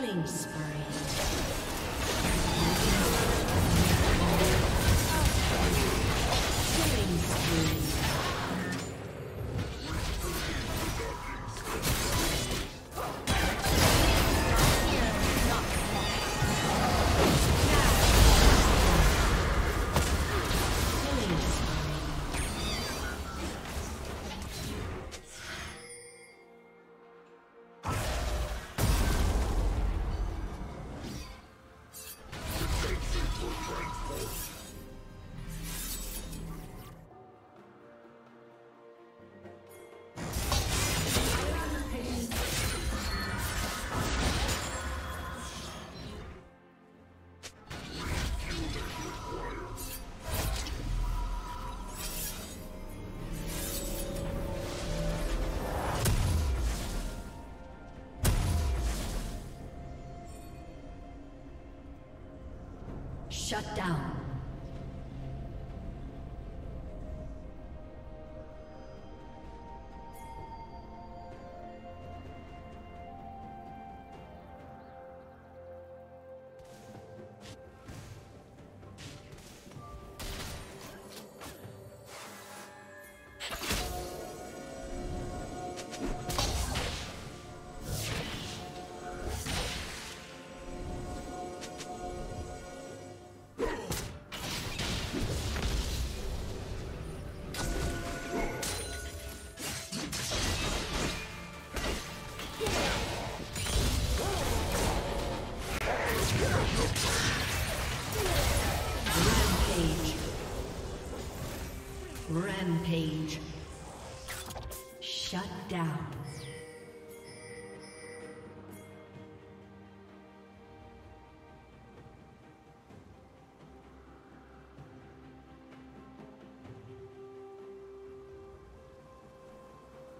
Killing spree. Shut down.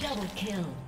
Double kill.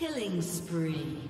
Killing spree.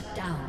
Shut down.